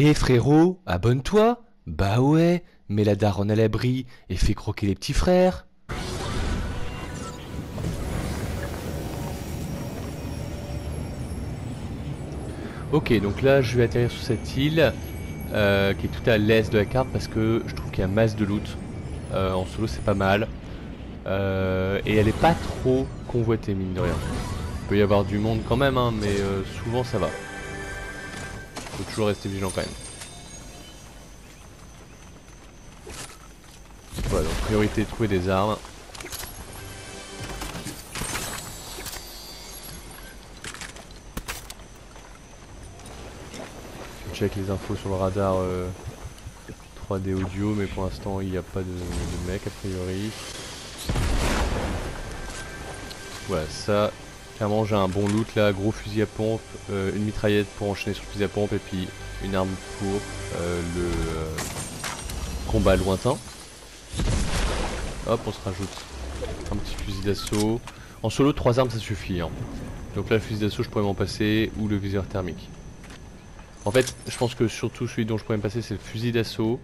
Eh frérot, abonne-toi Bah ouais, mets la daronne à l'abri et fais croquer les petits frères Ok, donc là je vais atterrir sur cette île euh, qui est tout à l'est de la carte parce que je trouve qu'il y a masse de loot. Euh, en solo c'est pas mal. Euh, et elle est pas trop convoitée mine de rien. Il peut y avoir du monde quand même, hein, mais souvent ça va. Faut toujours rester vigilant quand même. Voilà, donc priorité trouver des armes. check les infos sur le radar 3D euh, audio, mais pour l'instant il n'y a pas de, de, mec a priori. Voilà, ça, clairement j'ai un bon loot là, gros fusil à pompe, euh, une mitraillette pour enchaîner sur le fusil à pompe et puis une arme pour euh, le combat lointain. Hop, on se rajoute un petit fusil d'assaut. En solo, trois armes ça suffit. Hein. Donc là, le fusil d'assaut, je pourrais m'en passer, ou le viseur thermique. En fait, je pense que surtout celui dont je pourrais me passer, c'est le fusil d'assaut.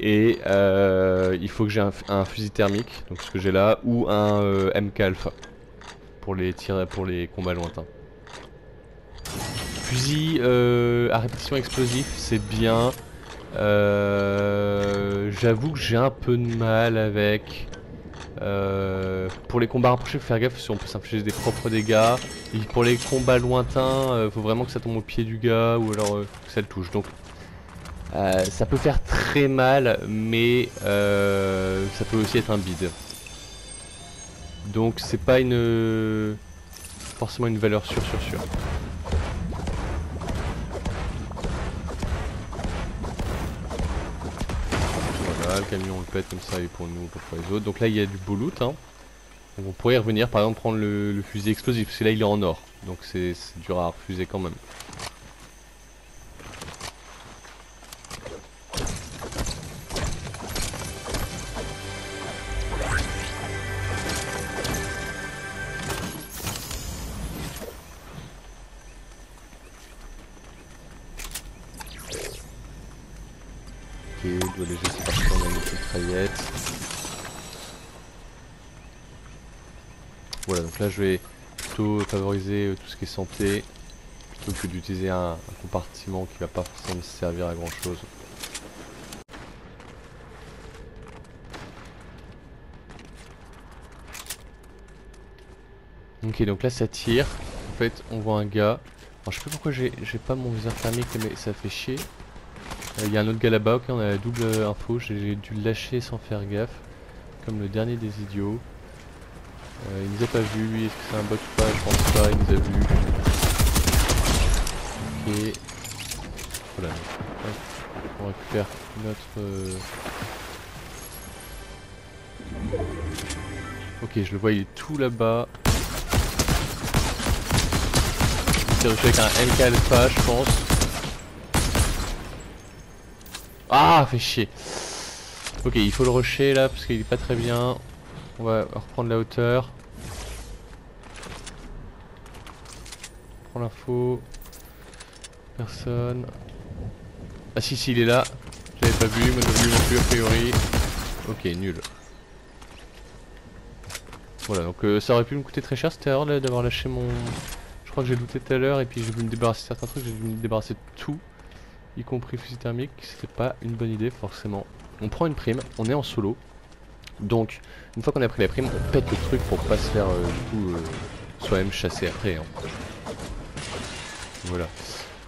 Et euh, il faut que j'ai un, fusil thermique, donc ce que j'ai là, ou un euh, MK Alpha pour les tirs, pour les combats lointains. Fusil euh, à explosif, c'est bien. J'avoue que j'ai un peu de mal avec. Euh, pour les combats rapprochés, faut faire gaffe si on peut s'infliger des propres dégâts. Et pour les combats lointains, euh, faut vraiment que ça tombe au pied du gars ou alors euh, que ça le touche. Donc ça peut faire très mal, mais ça peut aussi être un bide. Donc c'est pas une forcément une valeur sûre sûre sûre. le camion on le pète comme ça et pour nous, pour les autres. Donc là il y a du beau loot. Hein. on pourrait y revenir, par exemple prendre le, fusil explosif, parce que là il est en or. Donc c'est dur à refuser quand même. Je vais plutôt favoriser euh, tout ce qui est santé, plutôt que d'utiliser un, compartiment qui va pas forcément me servir à grand chose. Ok, donc là ça tire. En fait, on voit un gars. Alors, je sais pas pourquoi j'ai pas mon viseur thermique, mais ça fait chier. Il y a un autre gars là-bas, ok on a la double info, j'ai dû lâcher sans faire gaffe. Comme le dernier des idiots. Euh, il nous a pas vu lui, est-ce que c'est un bot ou pas? Je pense pas, il nous a vu. Ok. Voilà. on récupère notre... Euh, ok, je le vois, il est tout là-bas. Il s'est avec un MK Alpha, je pense. Ah, fait chier. Ok, il faut le rusher là parce qu'il est pas très bien. On va reprendre la hauteur. Prends l'info. Personne. Ah si, si, il est là. J'avais pas vu, moi non plus a priori. Ok, nul. Voilà, donc euh, ça aurait pu me coûter très cher cette erreur là d'avoir lâché mon... Je crois que j'ai looté tout à l'heure et puis j'ai voulu me débarrasser de certains trucs, j'ai voulu me débarrasser de tout y compris fusil thermique, c'était pas une bonne idée forcément. On prend une prime, on est en solo, donc une fois qu'on a pris la prime, on pète le truc pour pas se faire euh, du coup euh, soi-même chasser après. Hein. Voilà.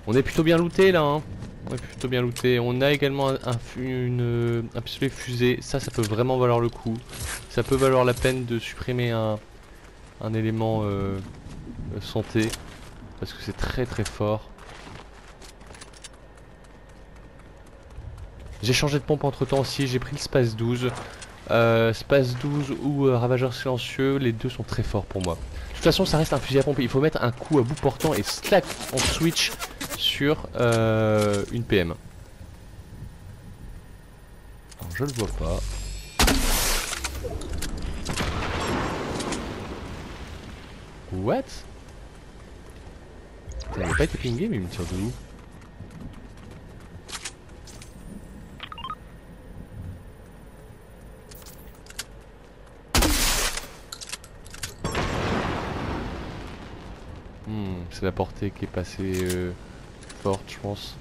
On est plutôt bien looté là, hein. on est plutôt bien looté. On a également un, une, un pistolet fusée, ça ça peut vraiment valoir le coup. Ça peut valoir la peine de supprimer un, élément euh, santé, parce que c'est très très fort. J'ai changé de pompe entre temps aussi, j'ai pris le Space 12. Euh, Space 12 ou euh, Ravageur silencieux, les deux sont très forts pour moi. De toute façon ça reste un fusil à pompe, il faut mettre un coup à bout portant et slack en switch sur euh, une PM. Alors, je le vois pas. What? Il n'a pas été pingé mais il me tire de où c'est la portée qui est passée euh, forte, je pense.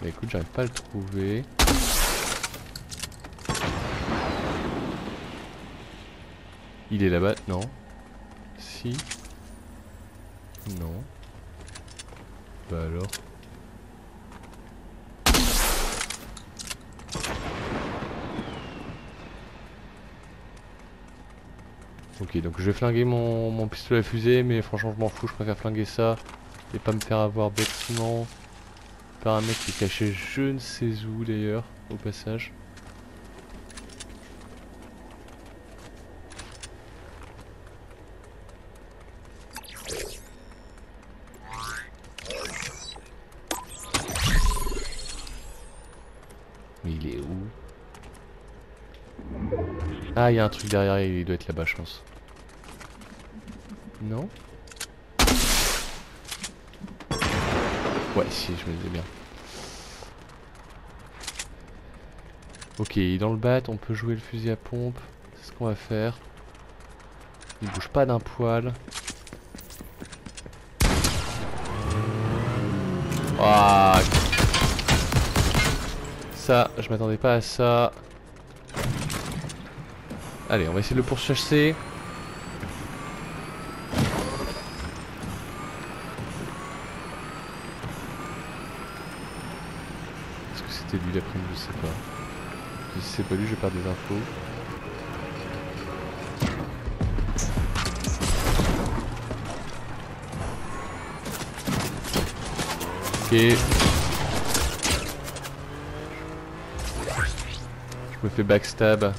Bah écoute, j'arrive pas à le trouver. Il est là-bas Non. Si. Non. Bah alors. Ok, donc je vais flinguer mon, pistolet à fusée, mais franchement je m'en fous, je préfère flinguer ça et pas me faire avoir bêtement par un mec qui est caché je ne sais où d'ailleurs, au passage. Ah, il y a un truc derrière, il doit être là-bas, je pense. Non Ouais, si, je me disais bien. Ok, dans le bat, on peut jouer le fusil à pompe. C'est ce qu'on va faire. Il bouge pas d'un poil. Ah, ça, je m'attendais pas à ça. Allez, on va essayer de le pourchasser. Est-ce que c'était lui d'après Je sais pas. Si c'est pas lui, je perdre des infos. Ok. Je me fais backstab.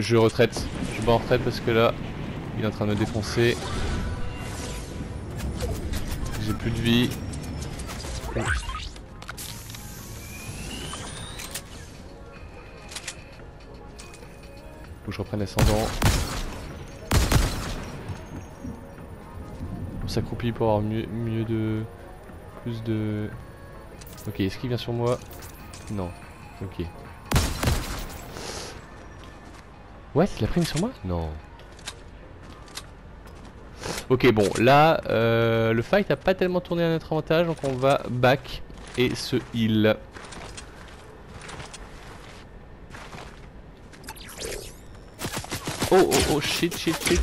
Je, retraite. Je me en retraite parce que là, il est en train de me défoncer. J'ai plus de vie. Faut que je reprenne l'ascendant. On s'accroupit pour avoir mieux, mieux de... Plus de... Ok, est-ce qu'il vient sur moi? Non. Ok. Ouais, il a pris sur moi Non. Ok, bon, là, euh, le fight a pas tellement tourné à notre avantage, donc on va back et se heal. Oh, oh, oh, shit, shit, shit.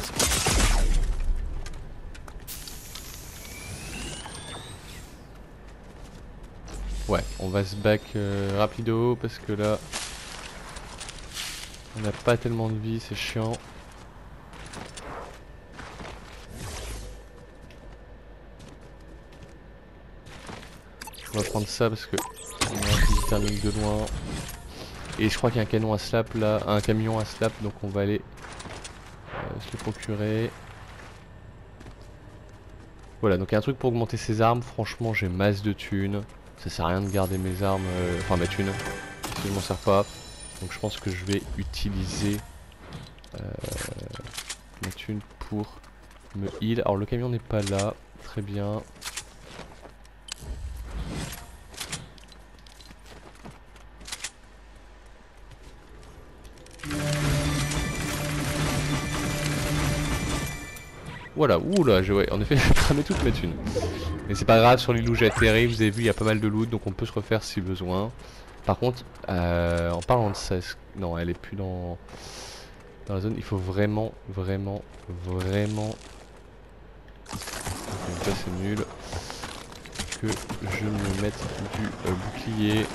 Ouais, on va se back euh, rapido parce que là, on n'a pas tellement de vie, c'est chiant. On va prendre ça parce que on a un thermique de loin. Et je crois qu'il y a un canon à slap là, un camion à slap, donc on va aller euh, se le procurer. Voilà, donc il y a un truc pour augmenter ses armes. Franchement, j'ai masse de thunes. Ça sert à rien de garder mes armes, euh, enfin ma thune, si je m'en sers pas. Donc je pense que je vais utiliser euh, ma thune pour me heal. Alors le camion n'est pas là, très bien. Voilà, oula, ouais, en effet j'ai cramé toute ma thune. Mais c'est pas grave, sur l'île où j'ai atterri, vous avez vu, il y a pas mal de loot, donc on peut se refaire si besoin. Par contre, euh, en parlant de ça, non, elle est plus dans, dans la zone. Il faut vraiment, vraiment, vraiment. ça c'est nul. Que je me mette du euh, bouclier.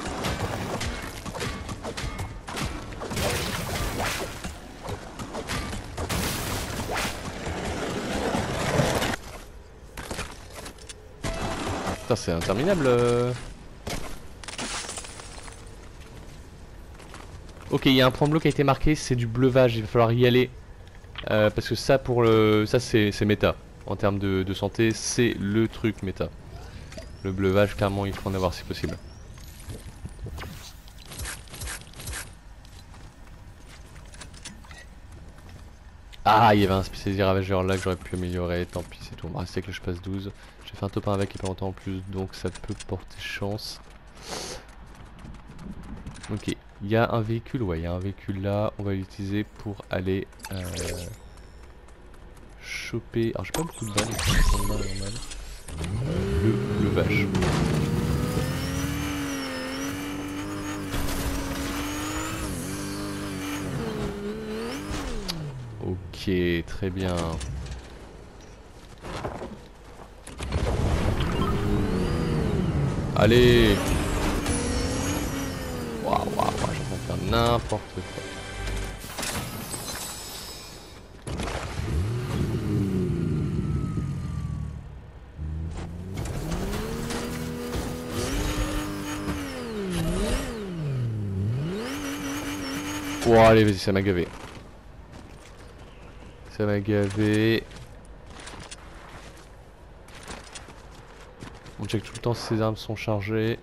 Putain, c'est interminable. Euh. Ok, il y a un point bleu qui a été marqué, c'est du bleuvage, il va falloir y aller. Euh, parce que ça, pour le, ça c'est méta. En termes de, santé, c'est le truc méta. Le bleuvage, clairement, il faut en avoir si possible. Ah, il y avait un spécialisé ravageur là que j'aurais pu améliorer. Tant pis, c'est tout. On va rester que je passe 12. J'ai fait un top 1 avec il pas longtemps en plus, donc ça peut porter chance. Ok, il y a un véhicule, ouais, il y a un véhicule là. On va l'utiliser pour aller euh, choper. Alors, j'ai pas beaucoup de balles, euh, le, le vache. Ok, très bien. Allez Waouh, waouh, waouh, je vais faire n'importe quoi. Oh allez vas-y ça m'a gavé. Ça m'a gavé. On check tout le temps si ses armes sont chargées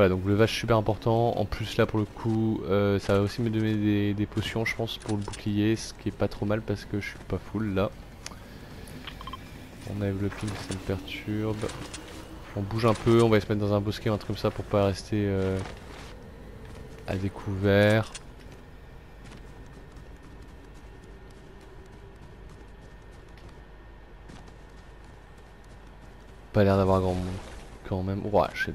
Voilà donc le vache super important, en plus là pour le coup euh, ça va aussi me donner des, potions je pense pour le bouclier, ce qui est pas trop mal parce que je suis pas full là. On a le ping, ça me perturbe. On bouge un peu, on va se mettre dans un bosquet ou un truc comme ça pour pas rester euh, à découvert. Pas l'air d'avoir grand monde quand même. Ouah, j'ai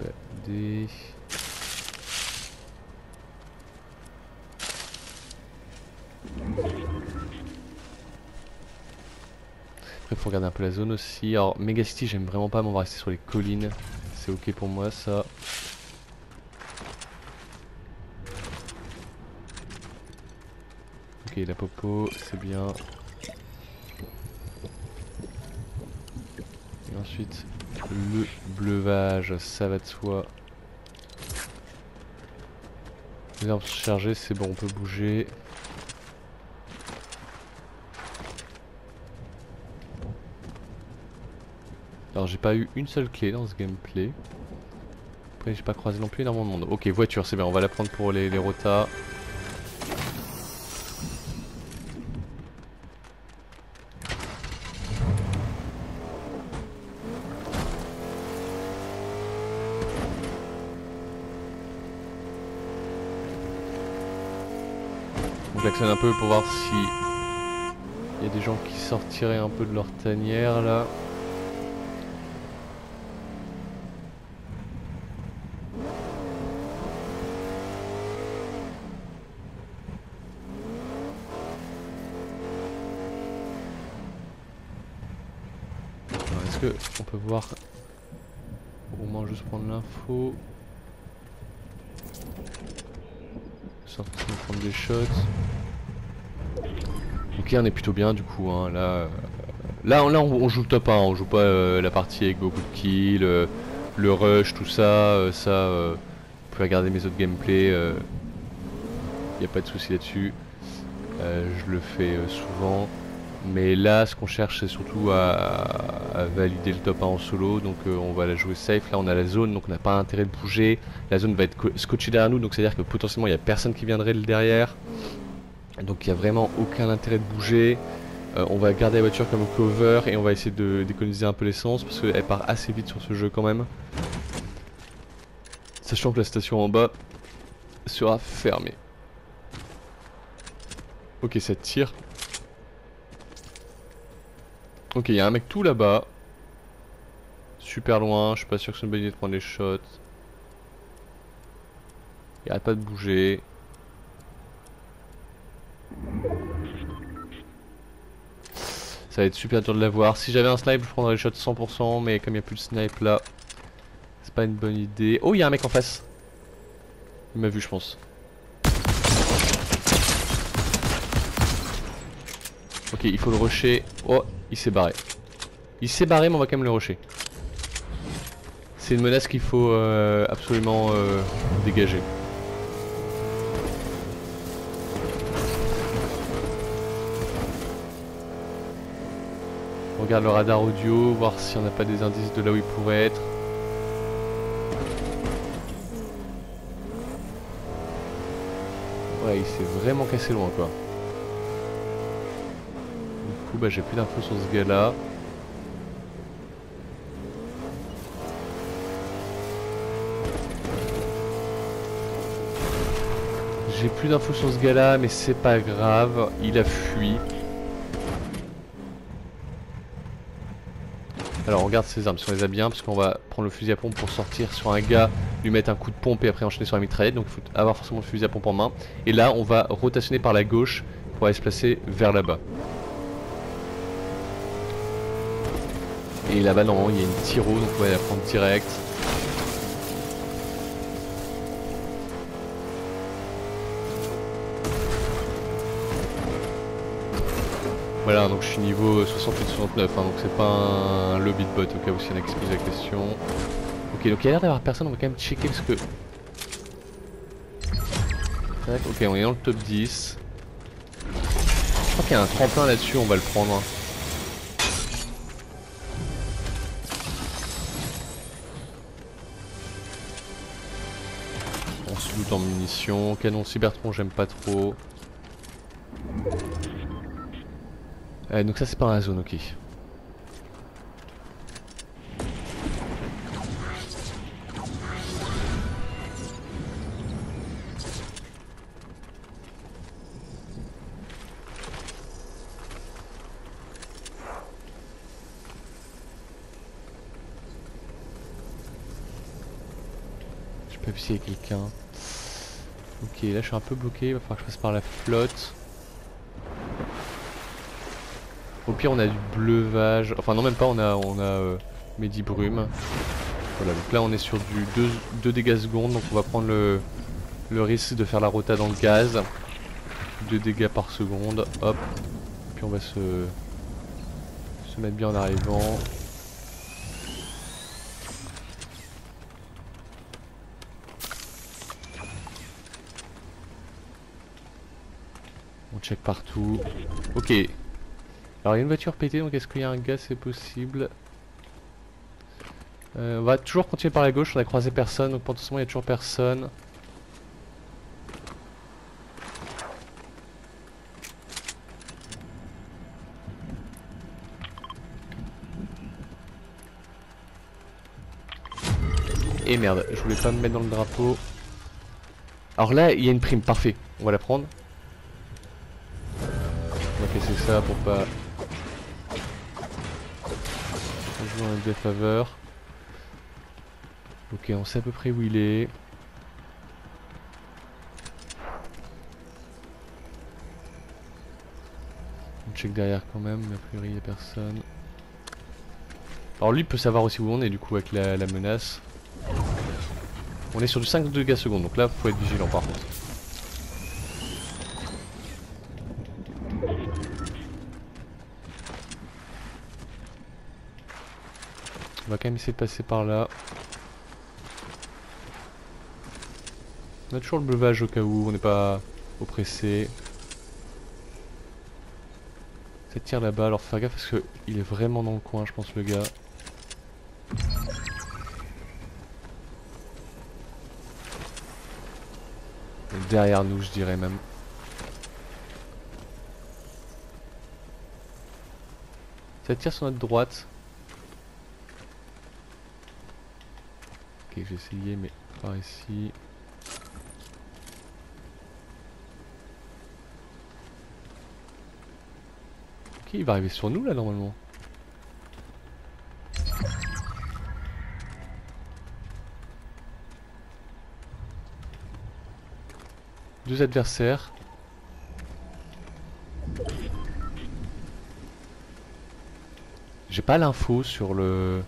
badé. Il faut regarder un peu la zone aussi. Alors, Megacity, j'aime vraiment pas, mais on va rester sur les collines. C'est ok pour moi, ça. Ok, la popo, c'est bien. Et ensuite, le bleuvage, ça va de soi. Les armes sont chargées, c'est bon, on peut bouger. Alors j'ai pas eu une seule clé dans ce gameplay. Après j'ai pas croisé non plus énormément de monde. Ok voiture c'est bien, on va la prendre pour les, les rotas. Un peu pour voir si il y a des gens qui sortiraient un peu de leur tanière là. Est-ce que on peut voir au moins juste prendre l'info Prendre des shots on est plutôt bien du coup. Hein. Là, euh, là, là on, joue le top 1, on joue pas euh, la partie avec beaucoup de kills, euh, le rush, tout ça. ça, vous pouvez regarder mes autres gameplays. Il n'y a pas de souci là-dessus. je le fais souvent. Mais là, ce qu'on cherche, c'est surtout à, valider le top 1 en solo. Donc, on va la jouer safe. Là, on a la zone, donc on n'a pas intérêt de bouger. La zone va être scotchée derrière nous, donc c'est-à-dire que potentiellement, il n'y a personne qui viendrait derrière. Donc il n'y a vraiment aucun intérêt de bouger. Euh, on va garder la voiture comme cover et on va essayer d'économiser un peu l'essence parce qu'elle part assez vite sur ce jeu quand même. Sachant que la station en bas sera fermée. Ok, ça tire. Ok, il y a un mec tout là-bas. Super loin, je suis pas sûr que c'est une bonne idée de prendre les shots. Il arrête pas de bouger. Ça va être super dur de l'avoir. Si j'avais un snipe, je prendrais le shot 100%, mais comme il n'y a plus de snipe là, C'est pas une bonne idée. Oh, il y a un mec en face. Il m'a vu, je pense. Ok, il faut le rusher. Oh, il s'est barré. Il s'est barré, mais on va quand même le rusher. C'est une menace qu'il faut euh, absolument euh, dégager. On regarde le radar audio, voir si on n'a pas des indices de là où il pourrait être. Ouais, il s'est vraiment cassé loin quoi. Bah j'ai plus d'infos sur ce gars là. J'ai plus d'infos sur ce gars là, mais c'est pas grave, il a fui. Alors regarde ses armes, si on les a bien, parce qu'on va prendre le fusil à pompe pour sortir sur un gars, lui mettre un coup de pompe et après enchaîner sur la mitraillette, donc il faut avoir forcément le fusil à pompe en main. Et là on va rotationner par la gauche pour aller se placer vers là-bas. Et là-bas non, il y a une tiro, donc on va la prendre direct. Voilà, donc je suis niveau 68-69, hein, donc c'est pas un lobby de bot au cas où s'il y en a qui se pose la question. Ok, donc il y a l'air d'avoir personne, on va quand même checker parce que... Ok, on est dans le top 10. Je crois qu'il y a un tremplin là-dessus, on va le prendre. hein. En munitions, canon cybertron j'aime pas trop. Euh, donc ça c'est pas la zone, ok. Je a quelqu'un. Ok, là je suis un peu bloqué, il va falloir que je passe par la flotte. Au pire on a du bleuvage, enfin non même pas, on a, on a euh. Voilà, donc là on est sur du 2, dégâts secondes, donc on va prendre le, le risque de faire la rota dans le gaz. 2 dégâts par seconde, hop. Puis on va se, se mettre bien en arrivant. Partout. Ok. Alors il y a une voiture pétée, donc est-ce qu'il y a un gars c'est possible? Euh, On va toujours continuer par la gauche, on a croisé personne, donc potentiellement il y a toujours personne. Et merde, je voulais pas me mettre dans le drapeau. Alors là, il y a une prime, parfait. On va la prendre. On va casser ça pour pas jouer en défaveur. Ok, on sait à peu près où il est. On check derrière quand même, mais a priori il n'y a personne. Alors lui peut savoir aussi où on est du coup avec la, menace. On est sur du 5 dégâts secondes, donc là faut être vigilant par contre. On va quand même essayer de passer par là. On a toujours le bleuvage au cas où on n'est pas oppressé. Ça tire là-bas, alors faut faire gaffe parce qu'il est vraiment dans le coin je pense le gars. Derrière nous je dirais même. Ça tire sur notre droite. Ok j'ai essayé mais par ici. Ok il va arriver sur nous là normalement. Deux adversaires. J'ai pas l'info sur le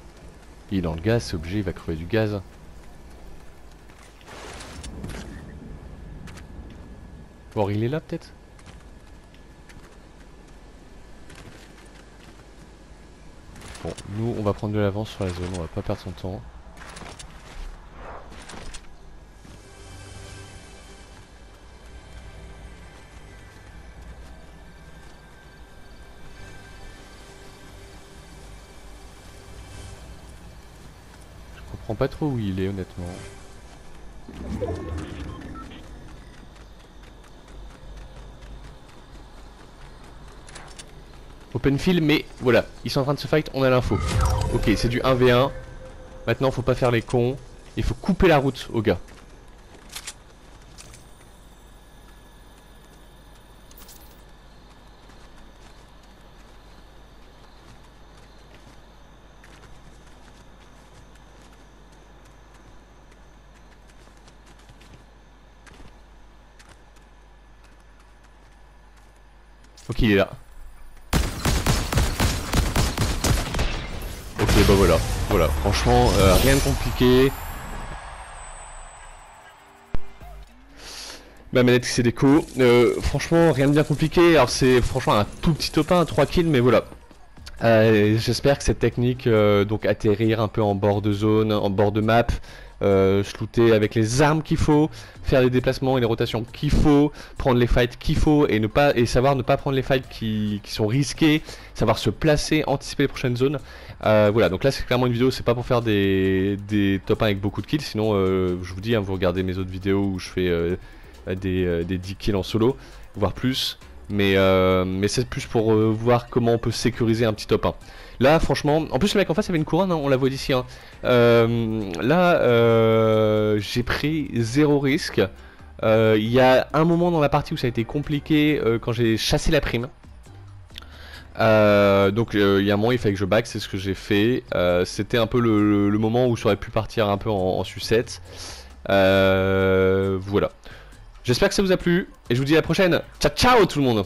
Il est dans le gaz, c'est obligé, il va crever du gaz. Bon, il est là peut-être? Bon, nous on va prendre de l'avance sur la zone, on va pas perdre son temps. Comprends pas trop où il est honnêtement. Open field, mais voilà, ils sont en train de se fight, on a l'info. Ok, c'est du 1v1. Maintenant, faut pas faire les cons. Il faut couper la route aux gars. Est là. Ok, bah voilà. Voilà, franchement, euh, rien de compliqué. Ma manette c'est déco. Euh, franchement, rien de bien compliqué. Alors c'est franchement un tout petit top 1, 3 kills, mais voilà. Euh, J'espère que cette technique, donc atterrir un peu en bord de zone, en bord de map, euh, shooter avec les armes qu'il faut, faire les déplacements et les rotations qu'il faut, prendre les fights qu'il faut et ne pas savoir ne pas prendre les fights qui, sont risqués, savoir se placer, anticiper les prochaines zones. Euh, voilà, donc là c'est clairement une vidéo, c'est pas pour faire des, des top 1 avec beaucoup de kills, sinon euh, je vous dis, hein, vous regardez mes autres vidéos où je fais des, des 10 kills en solo, voire plus. Mais, euh, mais c'est plus pour euh, voir comment on peut sécuriser un petit top 1. Là, franchement, en plus le mec en face avait une couronne, hein, on la voit d'ici. Hein. Euh, là, euh, j'ai pris zéro risque. Il y a un moment dans la partie où ça a été compliqué quand j'ai chassé la prime. Donc il y a un moment il fallait que je back, c'est ce que j'ai fait. C'était un peu le, moment où j'aurais pu partir un peu en, en sucette. Voilà. J'espère que ça vous a plu et je vous dis à la prochaine. Ciao ciao tout le monde